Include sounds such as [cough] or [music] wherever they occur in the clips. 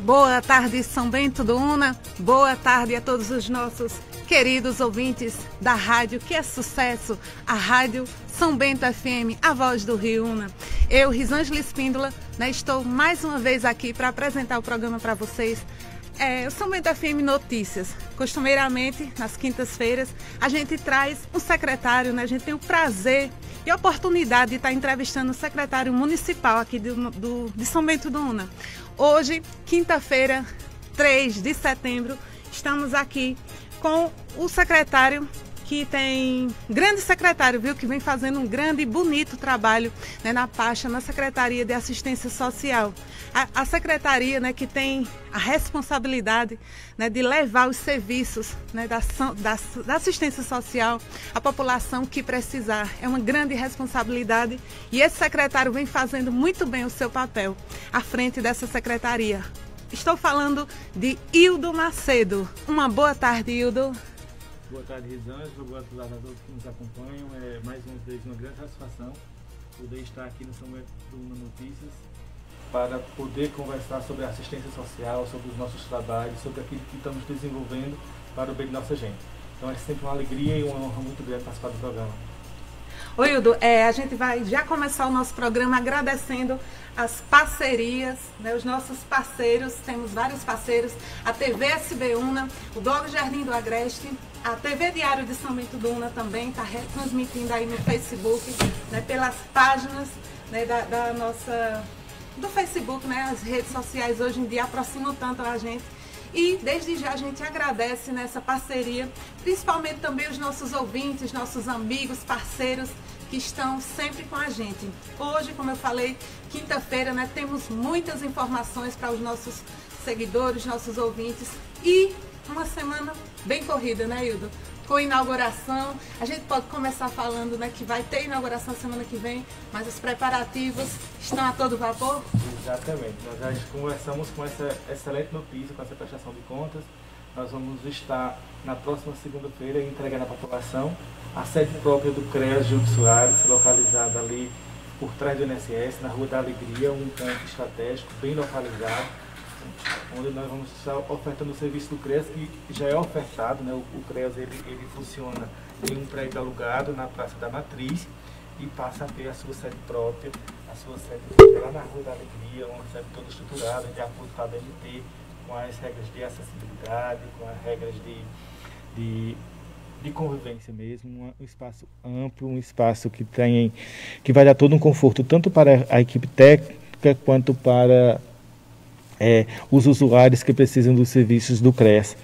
Boa tarde, São Bento do Una. Boa tarde a todos os nossos queridos ouvintes da rádio que é sucesso, a Rádio São Bento FM, a voz do Rio Una. Eu, Risângela Espíndola, né, estou mais uma vez aqui para apresentar o programa para vocês. É, o São Bento FM Notícias. Costumeiramente, nas quintas-feiras, a gente traz um secretário, né? A gente tem o prazer e a oportunidade de estar entrevistando o secretário municipal aqui do, do de São Bento do Una. Hoje, quinta-feira, 3 de setembro, estamos aqui com o secretário que tem grande secretário, viu, que vem fazendo um grande e bonito trabalho né, na pasta, na Secretaria de Assistência Social. A, a secretaria né, que tem a responsabilidade né, de levar os serviços né, da, da, da assistência social à população que precisar. É uma grande responsabilidade e esse secretário vem fazendo muito bem o seu papel à frente dessa secretaria. Estou falando de Hildo Macedo. Uma boa tarde, Hildo. Boa tarde, Risângela. Boa tarde a todos que nos acompanham. É mais uma vez uma grande satisfação poder estar aqui no São do Notícias para poder conversar sobre a assistência social, sobre os nossos trabalhos, sobre aquilo que estamos desenvolvendo para o bem de nossa gente. Então é sempre uma alegria e uma honra muito grande participar do programa. Oi, Hildo, é, a gente vai já começar o nosso programa agradecendo as parcerias, né, os nossos parceiros, temos vários parceiros, a TV SB Una, o Blog Jardim do Agreste, a TV Diário de São Bento do Una também está retransmitindo aí no Facebook, né, pelas páginas né, da, da, nossa do Facebook, né, as redes sociais hoje em dia aproximam tanto a gente. E desde já a gente agradece nessa parceria, principalmente também os nossos ouvintes, nossos amigos, parceiros que estão sempre com a gente. Hoje, como eu falei, quinta-feira, né, temos muitas informações para os nossos seguidores, nossos ouvintes e uma semana bem corrida, né, Hildo? Com inauguração, a gente pode começar falando né, que vai ter inauguração semana que vem, mas os preparativos estão a todo vapor? Exatamente. Nós já conversamos com essa excelente notícia, com essa prestação de contas. Nós vamos estar na próxima segunda-feira entregando à população a sede própria do CREAS Gil Soares, localizada ali por trás do INSS, na Rua da Alegria, um ponto estratégico, bem localizado, onde nós vamos estar ofertando o serviço do CREAS, que já é ofertado, né? o, CREAS ele, ele funciona em um prédio alugado na Praça da Matriz e passa a ter a sua sede própria, a sua sede lá na Rua da Alegria, uma sede toda estruturada, de acordo com a BNT, com as regras de acessibilidade, com as regras de, de de convivência mesmo, um espaço amplo, um espaço que tem que vai dar todo um conforto tanto para a equipe técnica quanto para é, os usuários que precisam dos serviços do CRES.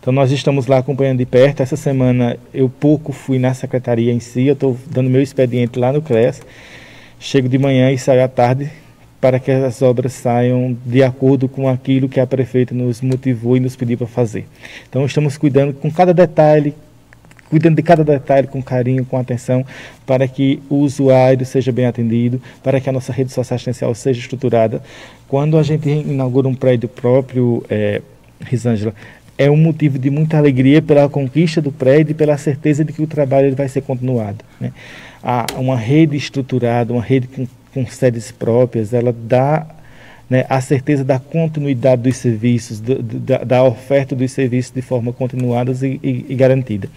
Então nós estamos lá acompanhando de perto. Essa semana eu pouco fui na secretaria em si, eu estou dando meu expediente lá no CRES. Chego de manhã e saio à tarde para que as obras saiam de acordo com aquilo que a prefeita nos motivou e nos pediu para fazer. Então estamos cuidando com cada detalhe, cuidando de cada detalhe com carinho, com atenção, para que o usuário seja bem atendido, para que a nossa rede social assistencial seja estruturada. Quando a gente inaugura um prédio próprio, é, Risângela, é um motivo de muita alegria pela conquista do prédio e pela certeza de que o trabalho vai ser continuado. Né? Há uma rede estruturada, uma rede com, com sedes próprias, ela dá né, a certeza da continuidade dos serviços, do, da, da, oferta dos serviços de forma continuada e, e, e garantida.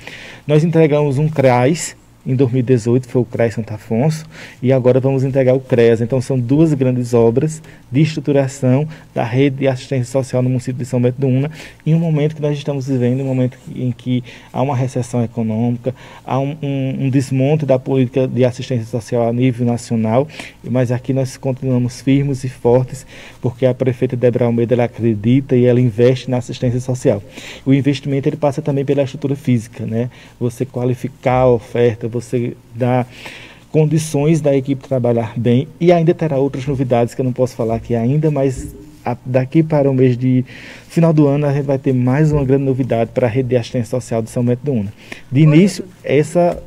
Nós entregamos um CRAS em 2018 foi o CREAS Santo Afonso e agora vamos entregar o CREAS. Então são duas grandes obras de estruturação da rede de assistência social no município de São Bento do Una em um momento que nós estamos vivendo, um momento em que há uma recessão econômica, há um, um, um desmonte da política de assistência social a nível nacional, mas aqui nós continuamos firmes e fortes porque a prefeita Debra Almeida ela acredita e ela investe na assistência social. O investimento ele passa também pela estrutura física, né? Você qualificar a oferta, você dá condições da equipe trabalhar bem e ainda terá outras novidades que eu não posso falar aqui ainda, mas daqui para o mês de final do ano a gente vai ter mais uma grande novidade para a rede de assistência social de São Bento do Una. De início, essa,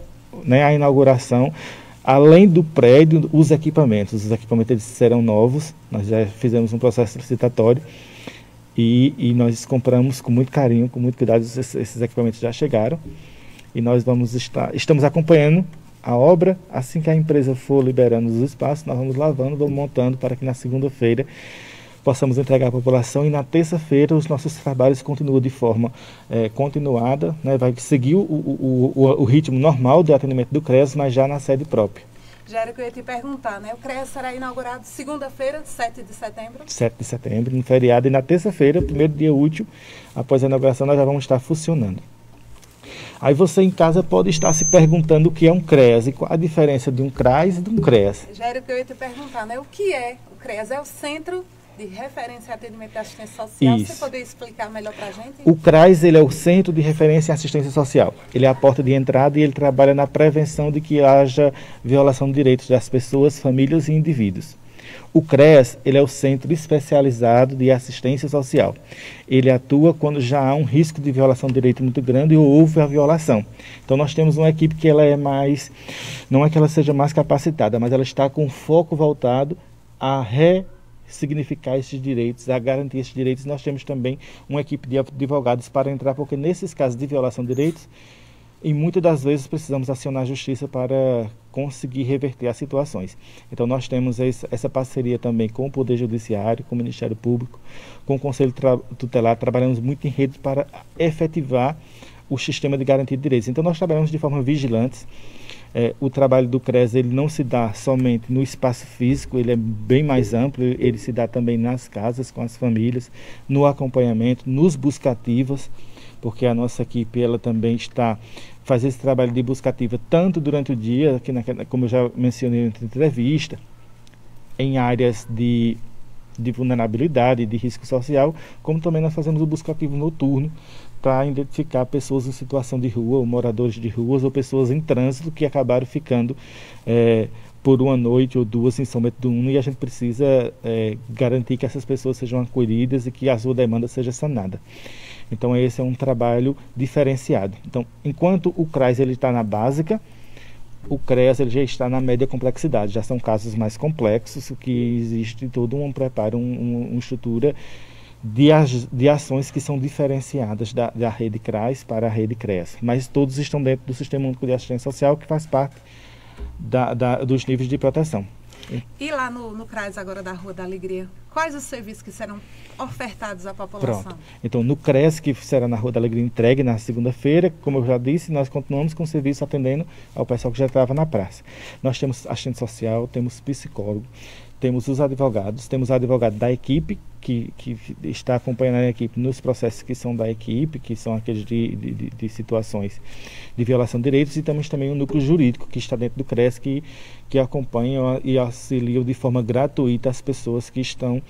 né, a inauguração, além do prédio, os equipamentos. Os equipamentos serão novos, nós já fizemos um processo licitatório e, e nós compramos com muito carinho, com muito cuidado, esses, esses equipamentos já chegaram e nós vamos estar, estamos acompanhando a obra. Assim que a empresa for liberando os espaços, nós vamos lavando, vamos montando para que na segunda-feira possamos entregar à população e na terça-feira os nossos trabalhos continuam de forma é, continuada, né, vai seguir o, o, o, o, ritmo normal de atendimento do CRES, mas já na sede própria. Já era que eu ia te perguntar, né? O CRES será inaugurado segunda-feira, 7 de setembro? 7 de setembro, no feriado, e na terça-feira, primeiro dia útil, após a inauguração, nós já vamos estar funcionando. Aí você em casa pode estar se perguntando o que é um CREAS e qual a diferença de um CRAS e de um CREAS. Já era o que eu ia te perguntar, né? O que é o CREAS? É o Centro de referência em atendimento e assistência social. Isso. Você poderia explicar melhor para a gente? O CRAS ele é o Centro de Referência em Assistência Social. Ele é a porta de entrada e ele trabalha na prevenção de que haja violação de direitos das pessoas, famílias e indivíduos. O CREAS ele é o Centro Especializado de Assistência Social. Ele atua quando já há um risco de violação de direito muito grande ou houve a violação. Então nós temos uma equipe que ela é mais, não é que ela seja mais capacitada, mas ela está com foco voltado a re significar esses direitos, a garantir esses direitos. Nós temos também uma equipe de advogados para entrar, porque nesses casos de violação de direitos, e muitas das vezes precisamos acionar a justiça para conseguir reverter as situações. Então nós temos essa parceria também com o Poder Judiciário, com o Ministério Público, com o Conselho Tutelar, trabalhamos muito em rede para efetivar o sistema de garantia de direitos. Então nós trabalhamos de forma vigilante, é, o trabalho do CRES ele não se dá somente no espaço físico, ele é bem mais amplo, ele se dá também nas casas, com as famílias, no acompanhamento, nos buscativos, porque a nossa equipe ela também está fazendo esse trabalho de buscativa tanto durante o dia, que como eu já mencionei na entrevista, em áreas de de vulnerabilidade, de risco social, como também nós fazemos o buscativo noturno, para identificar pessoas em situação de rua, ou moradores de ruas, ou pessoas em trânsito que acabaram ficando é, por uma noite ou duas em São Bento do Uno e a gente precisa é, garantir que essas pessoas sejam acolhidas e que a sua demanda seja sanada. Então esse é um trabalho diferenciado. Então, enquanto o CRAS ele está na básica, o CREAS ele já está na média complexidade, já são casos mais complexos, que existe todo um preparo, um, uma estrutura de, de ações que são diferenciadas da, da rede CRAS para a rede CREAS, mas todos estão dentro do Sistema Único de Assistência Social, que faz parte da, da, dos níveis de proteção. E lá no, no CRAS agora da Rua da Alegria, quais os serviços que serão ofertados à população? Pronto. Então, no CRES, que será na Rua da Alegria entregue na segunda-feira, como eu já disse, nós continuamos com o serviço atendendo ao pessoal que já estava na praça. Nós temos assistente social, temos psicólogo, temos os advogados, temos advogado da equipe, que, que está acompanhando a equipe nos processos que são da equipe, que são aqueles de, de, de situações de violação de direitos, e temos também o um núcleo jurídico que está dentro do CRES, que, que acompanha e auxilia de forma gratuita as pessoas que estão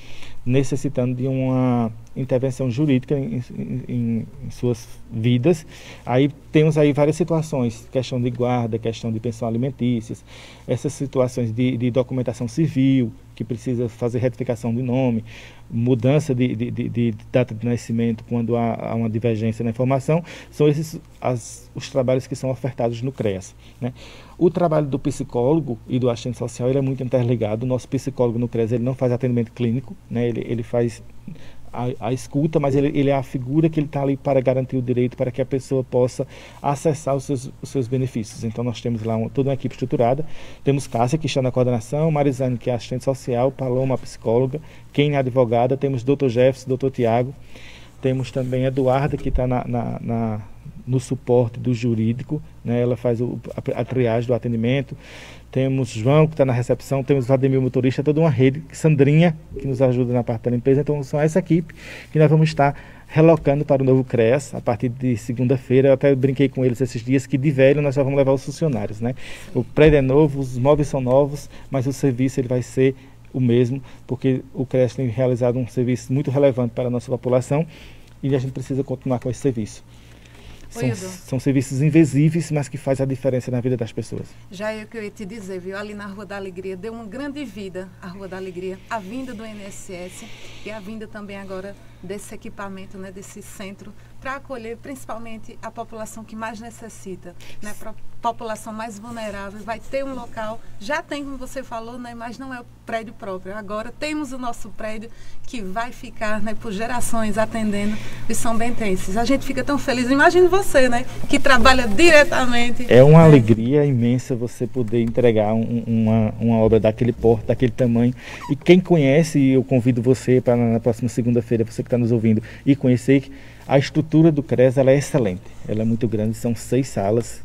necessitando de uma intervenção jurídica em, em, em, suas vidas. Aí temos aí várias situações, questão de guarda, questão de pensão alimentícias, essas situações de, de documentação civil, que precisa fazer retificação de nome, mudança de, de, de, de data de nascimento quando há, há, uma divergência na informação, são esses as, os trabalhos que são ofertados no CREAS. Né? O trabalho do psicólogo e do assistente social ele é muito interligado. O nosso psicólogo no CREAS ele não faz atendimento clínico, né? ele, ele faz a, a escuta, mas ele, ele, é a figura que ele está ali para garantir o direito, para que a pessoa possa acessar os seus, os seus benefícios. Então nós temos lá toda uma equipe estruturada. Temos Cássia, que está na coordenação, Marizane, que é assistente social, Paloma, psicóloga, Ken, advogada, temos Dr. Jefferson, Dr. Tiago, temos também Eduarda, que está na, na, na no suporte do jurídico, né? ela faz o, a, a, triagem do atendimento. Temos João, que está na recepção, temos Vladimir Motorista, toda uma rede, Sandrinha, que nos ajuda na parte da limpeza. Então, são essa equipe que nós vamos estar relocando para o novo CREAS a partir de segunda-feira. Eu até brinquei com eles esses dias que de velho nós já vamos levar os funcionários. Né? O prédio é novo, os móveis são novos, mas o serviço ele vai ser o mesmo, porque o CREAS tem realizado um serviço muito relevante para a nossa população e a gente precisa continuar com esse serviço. São, são, serviços invisíveis, mas que fazem a diferença na vida das pessoas. Já é o que eu ia te dizer, viu? Ali na Rua da Alegria deu uma grande vida a Rua da Alegria, a vinda do INSS e a vinda também agora desse equipamento, né, desse centro, para acolher principalmente a população que mais necessita, né, para a população mais vulnerável. Vai ter um local, já tem, como você falou, né, mas não é o prédio próprio. Agora temos o nosso prédio que vai ficar né, por gerações atendendo os São Bentenses. A gente fica tão feliz. Imagine você, né, que trabalha diretamente. É uma né? alegria imensa você poder entregar um, uma, uma obra daquele porte, daquele tamanho. E quem conhece, eu convido você para na próxima segunda-feira, você que está nos ouvindo, e conhecer a estrutura do CRES ela é excelente, ela é muito grande, são seis salas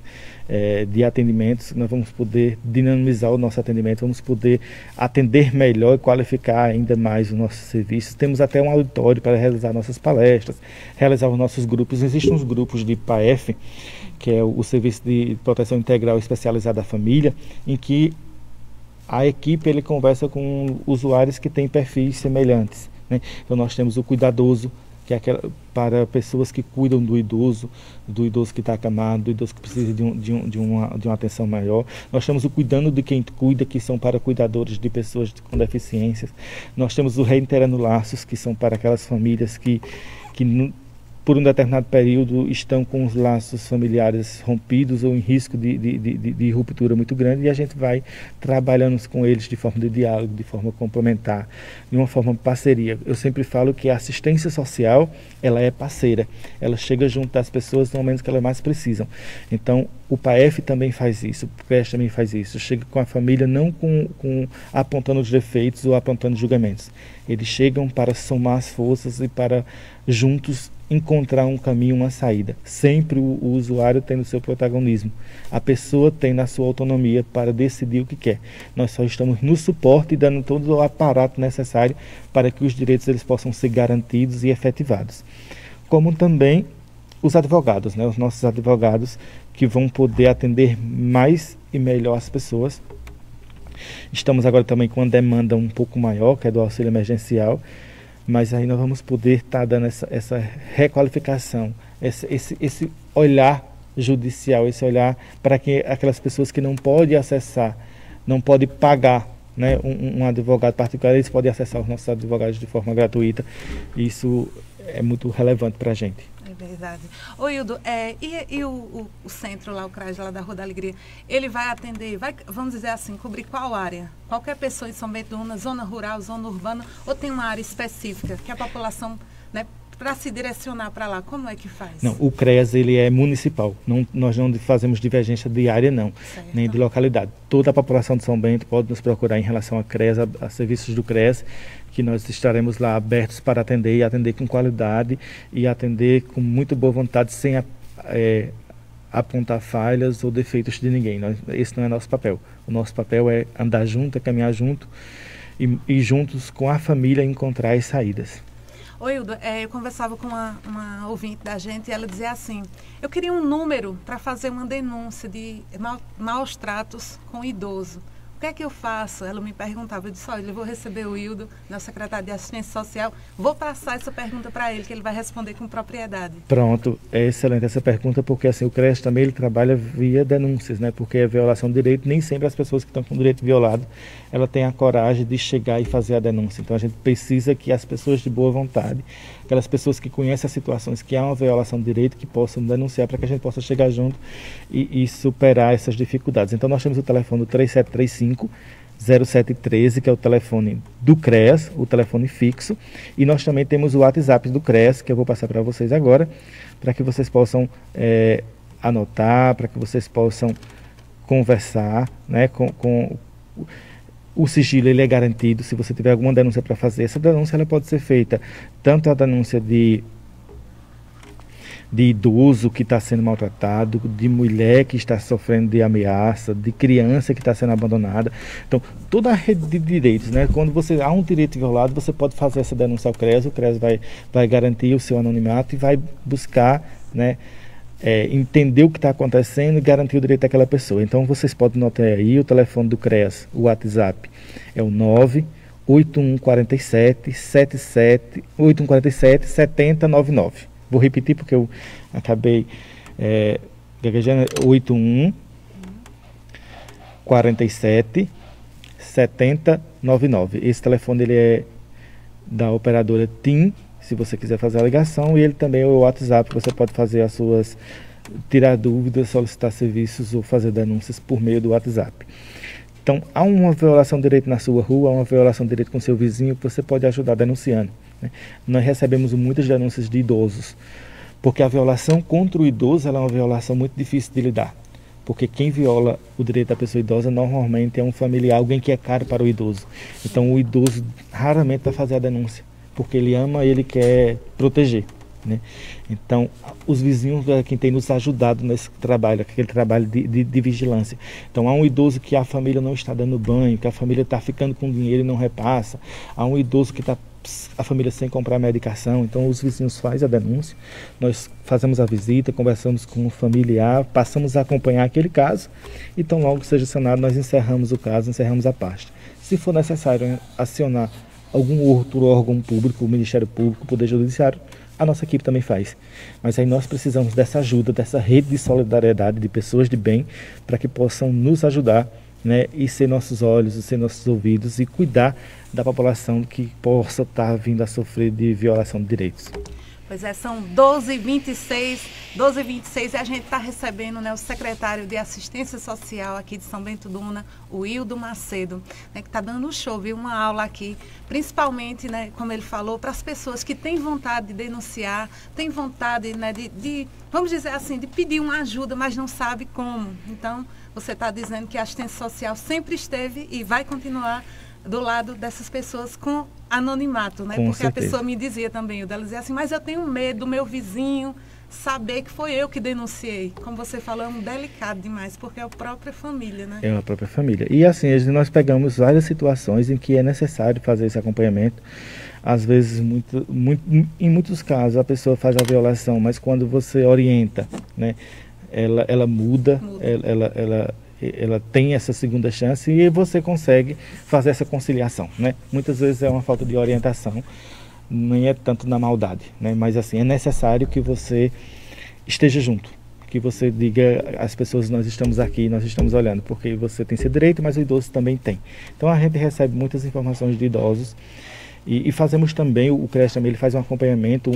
é, de atendimentos, nós vamos poder dinamizar o nosso atendimento, vamos poder atender melhor e qualificar ainda mais os nossos serviços. Temos até um auditório para realizar nossas palestras, realizar os nossos grupos. Existem uns grupos de PAF, que é o Serviço de Proteção Integral Especializada à Família, em que a equipe ele conversa com usuários que têm perfis semelhantes. Né? Então nós temos o cuidadoso, que é aquela, para pessoas que cuidam do idoso, do idoso que está acamado, do idoso que precisa de, um, de, um, de, uma, de uma atenção maior. Nós temos o cuidando de quem cuida, que são para cuidadores de pessoas com deficiências. Nós temos o reiterando laços, que são para aquelas famílias que, que por um determinado período estão com os laços familiares rompidos ou em risco de, de, de, de, ruptura muito grande e a gente vai trabalhando com eles de forma de diálogo, de forma complementar, de uma forma de parceria. Eu sempre falo que a assistência social ela é parceira, ela chega junto das pessoas no momento que elas mais precisam. Então o PAEF também faz isso, o CRES também faz isso, chega com a família não com, com apontando os defeitos ou apontando julgamentos. Eles chegam para somar as forças e para juntos encontrar um caminho, uma saída. Sempre o, o usuário tem o seu protagonismo. A pessoa tem na sua autonomia para decidir o que quer. Nós só estamos no suporte e dando todo o aparato necessário para que os direitos eles possam ser garantidos e efetivados. Como também os advogados, né? os nossos advogados que vão poder atender mais e melhor as pessoas. Estamos agora também com uma demanda um pouco maior, que é do auxílio emergencial, mas aí nós vamos poder estar tá dando essa, essa requalificação, esse, esse, esse olhar judicial, esse olhar para que aquelas pessoas que não podem acessar, não podem pagar né, um, um, advogado particular, eles podem acessar os nossos advogados de forma gratuita. Isso é muito relevante para a gente. Verdade. Ô Hildo, é, e, e o, o, o, centro lá, o CRAS lá da Rua da Alegria, ele vai atender, vai, vamos dizer assim, cobrir qual área? Qualquer pessoa em São Bento do Una, zona rural, zona urbana, ou tem uma área específica que a população né, para se direcionar para lá, como é que faz? Não, o CREAS ele é municipal. Não, nós não fazemos divergência de área, não, certo. nem de localidade. Toda a população de São Bento pode nos procurar em relação a CREAS, a, a serviços do CREAS, que nós estaremos lá abertos para atender e atender com qualidade e atender com muito boa vontade, sem é, apontar falhas ou defeitos de ninguém. Nós, esse não é nosso papel. O nosso papel é andar junto, é caminhar junto e, e juntos com a família encontrar as saídas. Oi, Hilda, é, eu conversava com uma, uma, ouvinte da gente e ela dizia assim: eu queria um número para fazer uma denúncia de ma maus tratos com idoso que é que eu faço? Ela me perguntava, eu disse, olha, eu vou receber o Hildo, na secretária de Assistência Social, vou passar essa pergunta para ele, que ele vai responder com propriedade. Pronto, é excelente essa pergunta, porque assim, o CRES também ele trabalha via denúncias, né? Porque a violação de direito, nem sempre as pessoas que estão com o direito violado, ela tem a coragem de chegar e fazer a denúncia. Então a gente precisa que as pessoas de boa vontade, aquelas pessoas que conhecem as situações que há uma violação de direito, que possam denunciar para que a gente possa chegar junto e, e superar essas dificuldades. Então nós temos o telefone 3735 0713, que é o telefone do CREAS, o telefone fixo, e nós também temos o WhatsApp do CREAS, que eu vou passar para vocês agora, para que vocês possam é, anotar, para que vocês possam conversar né, com, com o sigilo ele é garantido. Se você tiver alguma denúncia para fazer, essa denúncia ela pode ser feita tanto a denúncia de de idoso que está sendo maltratado, de mulher que está sofrendo de ameaça, de criança que está sendo abandonada. Então, toda a rede de direitos, né? Quando você há um direito violado, você pode fazer essa denúncia ao CRES, o CRES vai, vai garantir o seu anonimato e vai buscar, né? É, entender o que está acontecendo e garantir o direito daquela pessoa. Então vocês podem notar aí o telefone do CREAS, o WhatsApp é o 98147 77 8147 7099. Vou repetir porque eu acabei é, gaguejando 81 47 7099. Esse telefone ele é da operadora TIM se você quiser fazer a ligação, e ele também é o WhatsApp, você pode fazer as suas tirar dúvidas, solicitar serviços ou fazer denúncias por meio do WhatsApp. Então, há uma violação de direito na sua rua, há uma violação de direito com seu vizinho, você pode ajudar denunciando. Né? Nós recebemos muitas denúncias de idosos, porque a violação contra o idoso é uma violação muito difícil de lidar. Porque quem viola o direito da pessoa idosa normalmente é um familiar, alguém que é caro para o idoso. Então, o idoso raramente vai fazer a denúncia, porque ele ama e ele quer proteger. Né? Então, os vizinhos é quem tem nos ajudado nesse trabalho, aquele trabalho de, de, de, vigilância. Então, há um idoso que a família não está dando banho, que a família está ficando com dinheiro e não repassa. Há um idoso que está a família sem comprar medicação. Então, os vizinhos fazem a denúncia, nós fazemos a visita, conversamos com o familiar, passamos a acompanhar aquele caso. Então, logo seja sanado, nós encerramos o caso, encerramos a pasta. Se for necessário acionar algum outro órgão público, Ministério Público, Poder Judiciário, a nossa equipe também faz. Mas aí nós precisamos dessa ajuda, dessa rede de solidariedade de pessoas de bem para que possam nos ajudar né, e ser nossos olhos, e ser nossos ouvidos e cuidar da população que possa estar vindo a sofrer de violação de direitos. Pois é, são 12h26, 12h26 e a gente está recebendo né, o secretário de Assistência Social aqui de São Bento Duna, o Hildo Macedo, né, que está dando um show, viu? Uma aula aqui, principalmente, né, como ele falou, para as pessoas que têm vontade de denunciar, têm vontade né, de, de, vamos dizer assim, de pedir uma ajuda, mas não sabe como. Então, você está dizendo que a assistência social sempre esteve e vai continuar do lado dessas pessoas com anonimato, né? Com Porque certeza. a pessoa me dizia também, o dela dizia assim, mas eu tenho medo do meu vizinho saber que foi eu que denunciei. Como você falou, é um delicado demais, porque é a própria família, né? É a própria família. E assim, nós pegamos várias situações em que é necessário fazer esse acompanhamento. Às vezes, muito, muito, em muitos casos, a pessoa faz a violação, mas quando você orienta, né? Ela, ela muda, muda. Ela, ela, ela ela tem essa segunda chance e você consegue fazer essa conciliação, né? Muitas vezes é uma falta de orientação, nem é tanto na maldade, né? Mas assim, é necessário que você esteja junto, que você diga às pessoas nós estamos aqui, nós estamos olhando, porque você tem seu direito, mas o idoso também tem. Então a gente recebe muitas informações de idosos e, e fazemos também, o CRES também ele faz um acompanhamento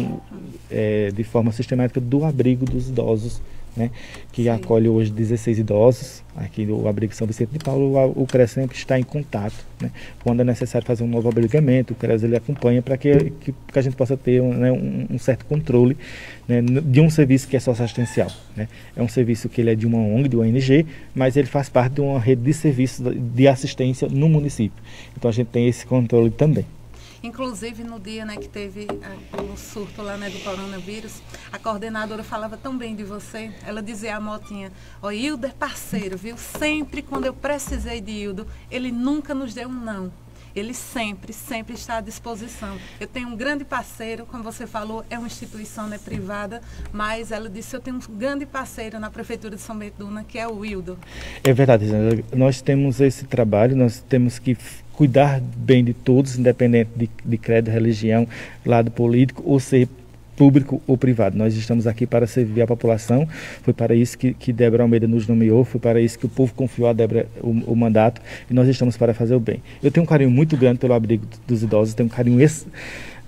é, de forma sistemática do abrigo dos idosos né, que Sim. acolhe hoje 16 idosos, aqui no abrigo São Vicente de Paulo, o CRES sempre está em contato. Né, quando é necessário fazer um novo abrigamento, o CRES ele acompanha para que, que, que, a gente possa ter né, um, um, certo controle né, de um serviço que é socioassistencial. Né. É um serviço que ele é de uma ONG, de uma ONG, mas ele faz parte de uma rede de serviços de assistência no município. Então a gente tem esse controle também. Inclusive, no dia né, que teve ah, o surto lá né, do coronavírus, a coordenadora falava tão bem de você. Ela dizia a Motinha, ó, oh, Hildo é parceiro, viu? Sempre quando eu precisei de Hildo, ele nunca nos deu um não ele sempre, sempre está à disposição. Eu tenho um grande parceiro, como você falou, é uma instituição né, privada, mas ela disse eu tenho um grande parceiro na Prefeitura de São Bento que é o Wildo. É verdade, nós temos esse trabalho, nós temos que cuidar bem de todos, independente de, de credo, religião, lado político, ou ser público ou privado. Nós estamos aqui para servir a população. Foi para isso que, que Débora Almeida nos nomeou, foi para isso que o povo confiou a Débora o, o, mandato e nós estamos para fazer o bem. Eu tenho um carinho muito grande pelo abrigo dos idosos, tenho um carinho esse,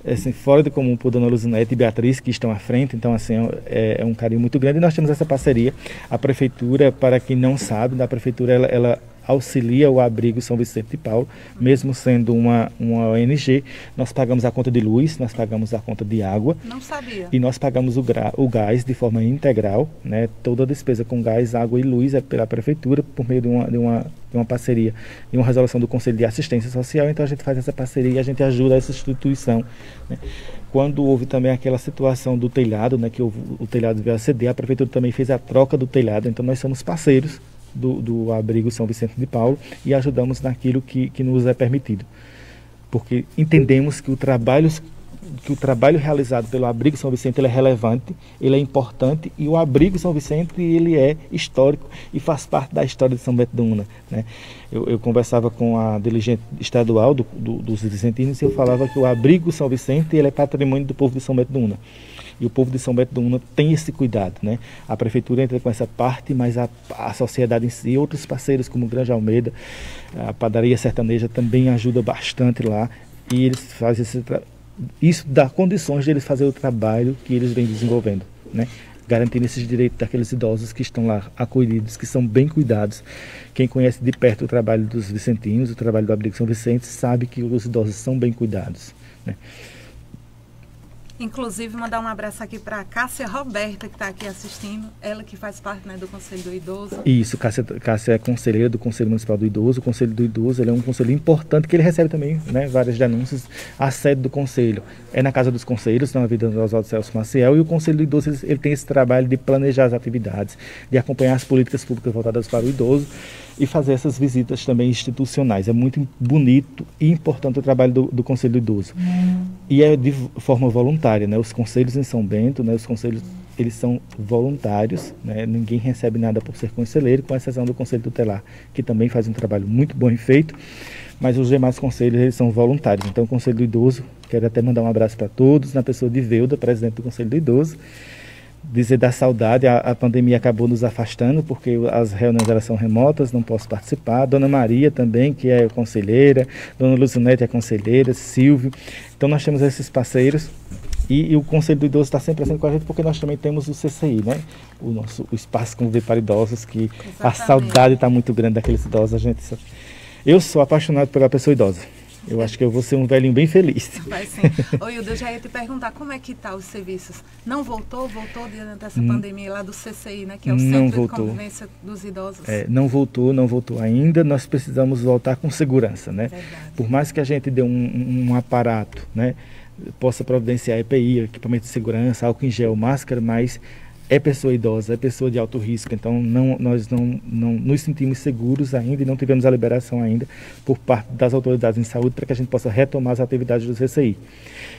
assim, fora de comum por Dona Luzinete e Beatriz, que estão à frente, então assim, é, é, um carinho muito grande. E nós temos essa parceria. A Prefeitura, para quem não sabe, a Prefeitura ela, ela auxilia o abrigo São Vicente de Paulo, mesmo sendo uma, uma ONG. Nós pagamos a conta de luz, nós pagamos a conta de água. Não sabia. E nós pagamos o, o gás de forma integral, né? Toda a despesa com gás, água e luz é pela prefeitura por meio de uma, de uma, de uma parceria e uma resolução do Conselho de Assistência Social. Então a gente faz essa parceria e a gente ajuda essa instituição. Né? Quando houve também aquela situação do telhado, né, que o, o telhado veio a ceder, a prefeitura também fez a troca do telhado. Então nós somos parceiros do, do abrigo São Vicente de Paulo e ajudamos naquilo que, que nos é permitido. Porque entendemos que o trabalho que o trabalho realizado pelo Abrigo São Vicente é relevante, ele é importante e o Abrigo São Vicente ele é histórico e faz parte da história de São Bento do Una. Né? Eu, eu, conversava com a dirigente estadual do, do, dos vicentinos e eu falava que o Abrigo São Vicente ele é patrimônio do povo de São Bento do Una. E o povo de São Bento do Una tem esse cuidado, né? A prefeitura entra com essa parte, mas a, a sociedade em si, outros parceiros como o Grande Almeida, a padaria sertaneja também ajuda bastante lá. E eles fazem esse isso dá condições de eles fazer o trabalho que eles vêm desenvolvendo, né? garantindo esses direitos daqueles idosos que estão lá acolhidos, que são bem cuidados. Quem conhece de perto o trabalho dos vicentinos, o trabalho do Abrigo São Vicente, sabe que os idosos são bem cuidados. Né? Inclusive, mandar um abraço aqui para Cássia Roberta, que está aqui assistindo. Ela que faz parte né, do Conselho do Idoso. Isso, Cássia, Cássia é conselheira do Conselho Municipal do Idoso. O Conselho do Idoso é um conselho importante que ele recebe também né, várias denúncias. A sede do Conselho é na Casa dos Conselhos, na Vida do Oswaldo Celso Maciel. E o Conselho do Idoso ele, ele tem esse trabalho de planejar as atividades, de acompanhar as políticas públicas voltadas para o idoso e fazer essas visitas também institucionais. É muito bonito e importante o trabalho do, do Conselho do Idoso. Uhum. E é de forma voluntária, né? Os conselhos em São Bento, né? Os conselhos eles são voluntários, né? ninguém recebe nada por ser conselheiro, com exceção do Conselho Tutelar, que também faz um trabalho muito bom e feito, mas os demais conselhos eles são voluntários. Então, o Conselho do Idoso, quero até mandar um abraço para todos, na pessoa de Veuda, presidente do Conselho do Idoso, dizer da saudade, a, a, pandemia acabou nos afastando, porque as reuniões elas são remotas, não posso participar. Dona Maria também, que é conselheira, Dona Lucinete é conselheira, Silvio. Então nós temos esses parceiros e, e o Conselho do Idoso está sempre presente com a gente, porque nós também temos o CCI, né? O nosso o espaço conviver para idosos, que Exatamente. a saudade está muito grande daqueles idosos. A gente, eu sou apaixonado pela pessoa idosa. Eu acho que eu vou ser um velhinho bem feliz. [laughs] Vai sim. Ô Hilda, eu já ia te perguntar como é que tá os serviços. Não voltou? Voltou diante dessa hum, pandemia lá do CCI, né? Que é o Centro voltou. de Convivência dos Idosos. É, não voltou, não voltou ainda. Nós precisamos voltar com segurança, né? Verdade. Por mais que a gente dê um, um aparato, né? Possa providenciar EPI, equipamento de segurança, álcool em gel, máscara, mas é pessoa idosa, é pessoa de alto risco, então não, nós não, não nos sentimos seguros ainda e não tivemos a liberação ainda por parte das autoridades em saúde para que a gente possa retomar as atividades do CCI.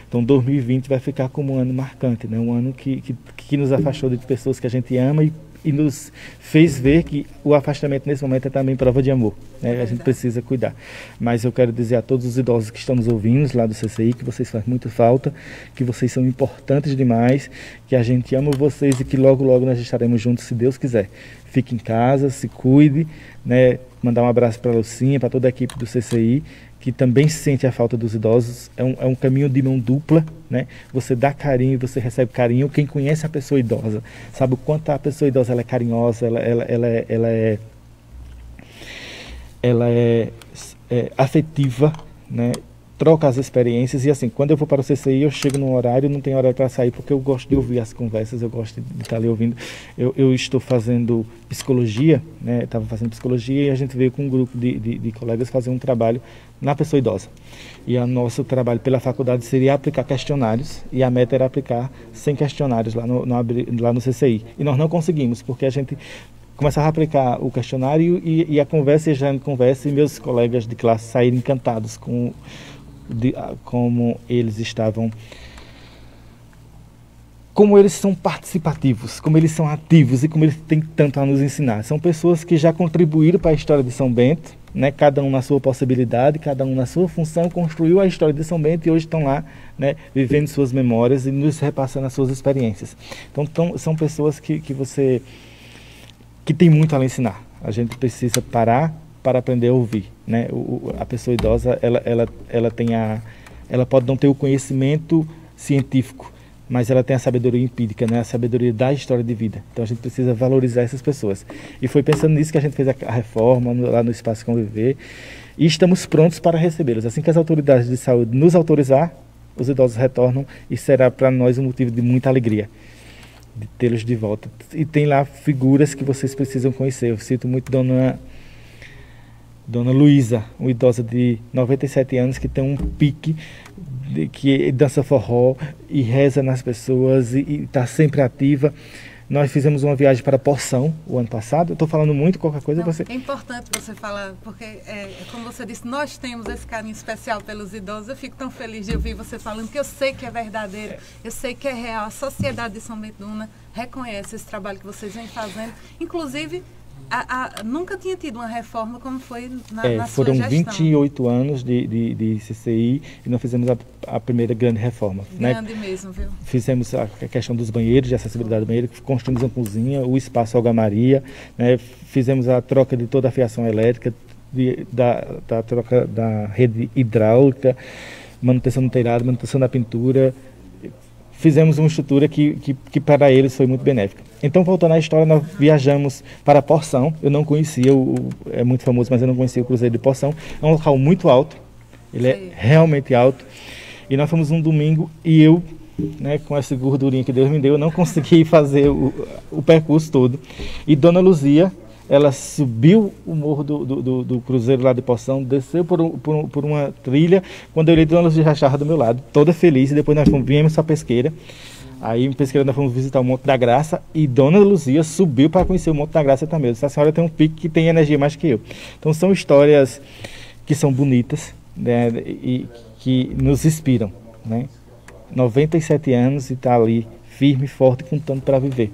Então 2020 vai ficar como um ano marcante, né? um ano que, que, que nos afastou de pessoas que a gente ama e e nos fez ver que o afastamento nesse momento é também prova de amor. Né? a gente precisa cuidar. Mas eu quero dizer a todos os idosos que estão nos ouvindo lá do CCI que vocês fazem muito falta, que vocês são importantes demais, que a gente ama vocês e que logo, logo nós estaremos juntos, se Deus quiser. Fique em casa, se cuide, né? mandar um abraço para a Lucinha, para toda a equipe do CCI que também sente a falta dos idosos. É um, é um caminho de mão dupla, né? Você dá carinho e você recebe carinho. Quem conhece a pessoa idosa sabe o quanto a pessoa idosa ela é carinhosa, ela, ela, ela, é, ela é, ela é, é afetiva, né? Troca as experiências e assim, quando eu vou para o CCI, eu chego num horário, não tem horário para sair, porque eu gosto de ouvir as conversas, eu gosto de estar ali ouvindo. Eu, eu estou fazendo psicologia, né, estava fazendo psicologia e a gente veio com um grupo de, de, de, colegas fazer um trabalho na pessoa idosa. E o nosso trabalho pela faculdade seria aplicar questionários e a meta era aplicar 100 questionários lá no, no, lá no CCI. E nós não conseguimos, porque a gente começava a aplicar o questionário e, e a conversa e já conversa e meus colegas de classe saíram encantados com de, como eles estavam como eles são participativos, como eles são ativos e como eles têm tanto a nos ensinar. São pessoas que já contribuíram para a história de São Bento, né? cada um na sua possibilidade, cada um na sua função, construiu a história de São Bento e hoje estão lá né? vivendo suas memórias e nos repassando as suas experiências. Então tão, são pessoas que, que você que tem muito a ensinar. A gente precisa parar para aprender a ouvir. Né? O, a pessoa idosa ela, ela, ela, tem a, ela pode não ter o conhecimento científico, mas ela tem a sabedoria empírica, né? a sabedoria da história de vida. Então a gente precisa valorizar essas pessoas. E foi pensando nisso que a gente fez a, a reforma no, lá no Espaço Conviver e estamos prontos para recebê-los. Assim que as autoridades de saúde nos autorizar, os idosos retornam e será para nós um motivo de muita alegria de tê-los de volta. E tem lá figuras que vocês precisam conhecer. Eu cito muito Dona Dona Luísa, uma idosa de 97 anos que tem um pique, de, que dança forró e reza nas pessoas e está sempre ativa. Nós fizemos uma viagem para Porção o ano passado. Estou falando muito, qualquer coisa Não, você. É importante você falar, porque, é, como você disse, nós temos esse carinho especial pelos idosos. Eu fico tão feliz de ouvir você falando, que eu sei que é verdadeiro, eu sei que é real. A sociedade de São Bento reconhece esse trabalho que vocês vêm fazendo. Inclusive, a, a, nunca tinha tido uma reforma como foi na, é, na sua foram gestão. 28 anos de, de, de, CCI e nós fizemos a, a primeira grande reforma. Né? Grande né? mesmo, viu? Fizemos a questão dos banheiros, de acessibilidade do banheiro, construímos uma cozinha, o espaço Olga Maria, né? fizemos a troca de toda a fiação elétrica, de, da, da troca da rede hidráulica, manutenção do telhado, manutenção da pintura. Fizemos uma estrutura que, que, que para eles foi muito benéfica. Então, voltando à história, nós viajamos para Porção. Eu não conhecia, o, é muito famoso, mas eu não conhecia o Cruzeiro de Porção. É um local muito alto, ele é realmente alto. E nós fomos um domingo e eu, né, com essa gordurinha que Deus me deu, eu não [laughs] consegui fazer o, o percurso todo. E Dona Luzia, ela subiu o morro do, do, do, Cruzeiro lá de Poção, desceu por, por, por uma trilha. Quando eu olhei, Dona Luzia já estava do meu lado, toda feliz. E depois nós fomos, viemos para a pesqueira. Aí em pesqueira nós fomos visitar o Monte da Graça e Dona Luzia subiu para conhecer o Monte da Graça também. Essa senhora tem um pique que tem energia mais que eu. Então são histórias que são bonitas né, e que nos inspiram. Né? 97 anos e está ali firme, forte, contando para viver.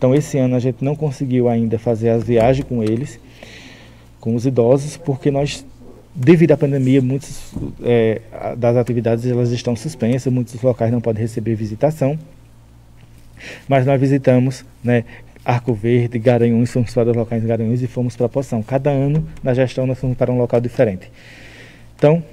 Então esse ano a gente não conseguiu ainda fazer as viagens com eles, com os idosos, porque nós, devido à pandemia, muitas é, das atividades elas estão suspensas, muitos locais não podem receber visitação. Mas nós visitamos né, Arco Verde, Garanhuns, fomos para os locais em Garanhuns e fomos para Poção. Cada ano na gestão nós fomos para um local diferente. Então,